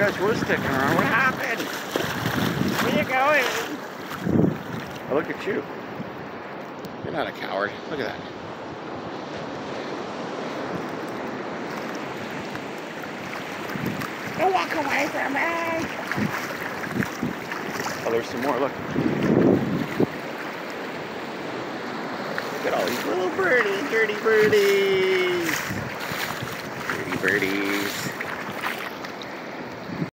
guys were sticking around. What happened? Where you going? Oh, look at you. You're not a coward. Look at that. Don't walk away from me! Oh, there's some more. Look. Look at all these little birdies, dirty birdies. Dirty birdies.